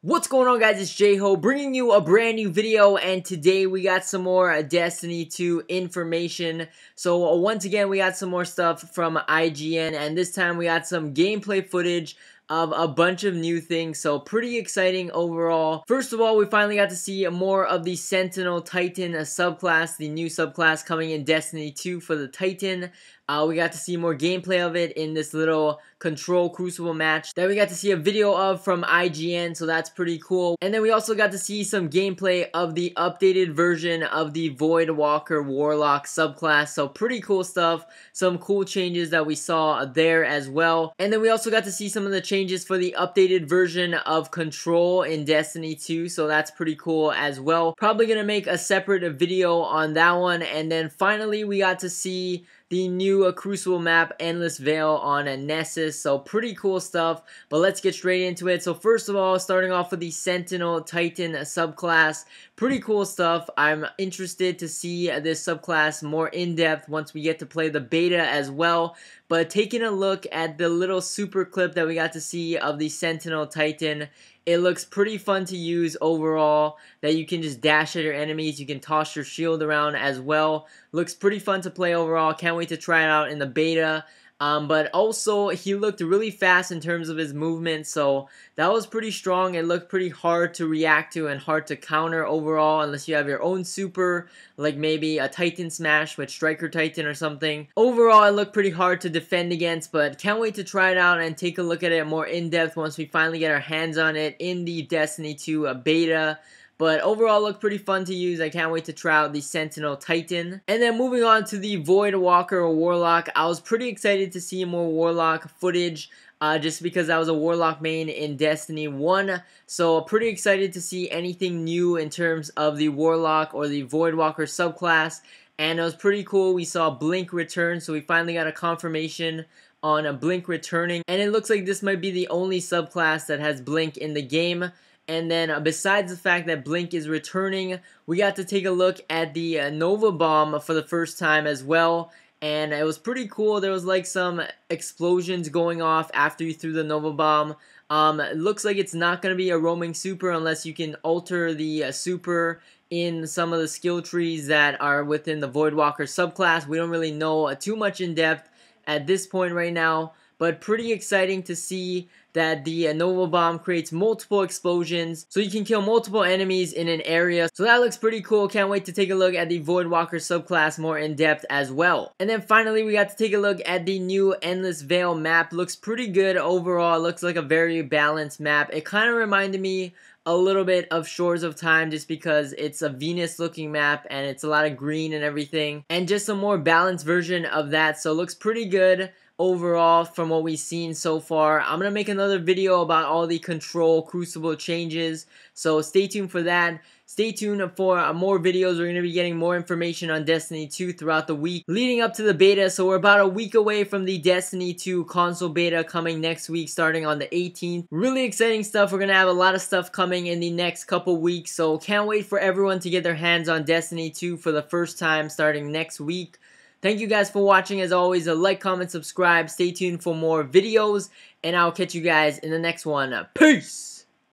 What's going on guys, it's J-Ho bringing you a brand new video and today we got some more Destiny 2 information. So uh, once again we got some more stuff from IGN and this time we got some gameplay footage of a bunch of new things, so pretty exciting overall. First of all, we finally got to see more of the Sentinel Titan a subclass, the new subclass coming in Destiny 2 for the Titan. Uh, we got to see more gameplay of it in this little Control Crucible match that we got to see a video of from IGN, so that's pretty cool. And then we also got to see some gameplay of the updated version of the Void Walker Warlock subclass, so pretty cool stuff. Some cool changes that we saw there as well. And then we also got to see some of the changes for the updated version of Control in Destiny 2, so that's pretty cool as well. Probably gonna make a separate video on that one. And then finally, we got to see the new Crucible map, Endless Vale on Nessus. So pretty cool stuff, but let's get straight into it. So first of all, starting off with the Sentinel Titan subclass. Pretty cool stuff. I'm interested to see this subclass more in depth once we get to play the beta as well. But taking a look at the little super clip that we got to see of the Sentinel Titan, it looks pretty fun to use overall, that you can just dash at your enemies, you can toss your shield around as well. Looks pretty fun to play overall, can't wait to try it out in the beta. Um, but also, he looked really fast in terms of his movement, so that was pretty strong. It looked pretty hard to react to and hard to counter overall, unless you have your own super, like maybe a Titan Smash with Striker Titan or something. Overall, it looked pretty hard to defend against, but can't wait to try it out and take a look at it more in-depth once we finally get our hands on it in the Destiny 2 uh, beta. But overall, look pretty fun to use. I can't wait to try out the Sentinel Titan. And then moving on to the Void Walker Warlock. I was pretty excited to see more Warlock footage. Uh, just because I was a Warlock main in Destiny 1. So pretty excited to see anything new in terms of the Warlock or the Voidwalker subclass. And it was pretty cool. We saw Blink return, so we finally got a confirmation on a Blink returning. And it looks like this might be the only subclass that has Blink in the game. And then uh, besides the fact that Blink is returning, we got to take a look at the uh, Nova Bomb for the first time as well. And it was pretty cool. There was like some explosions going off after you threw the Nova Bomb. Um, it looks like it's not going to be a roaming super unless you can alter the uh, super in some of the skill trees that are within the Voidwalker subclass. We don't really know uh, too much in depth at this point right now but pretty exciting to see that the Nova Bomb creates multiple explosions, so you can kill multiple enemies in an area. So that looks pretty cool. Can't wait to take a look at the Voidwalker subclass more in depth as well. And then finally, we got to take a look at the new Endless Vale map. Looks pretty good overall. Looks like a very balanced map. It kind of reminded me a little bit of Shores of Time just because it's a Venus looking map and it's a lot of green and everything. And just a more balanced version of that. So looks pretty good overall from what we've seen so far. I'm going to make another video about all the Control Crucible changes, so stay tuned for that. Stay tuned for uh, more videos. We're going to be getting more information on Destiny 2 throughout the week leading up to the beta. So we're about a week away from the Destiny 2 console beta coming next week starting on the 18th. Really exciting stuff. We're going to have a lot of stuff coming in the next couple weeks. So can't wait for everyone to get their hands on Destiny 2 for the first time starting next week. Thank you guys for watching. As always, a like, comment, subscribe. Stay tuned for more videos. And I'll catch you guys in the next one. Peace!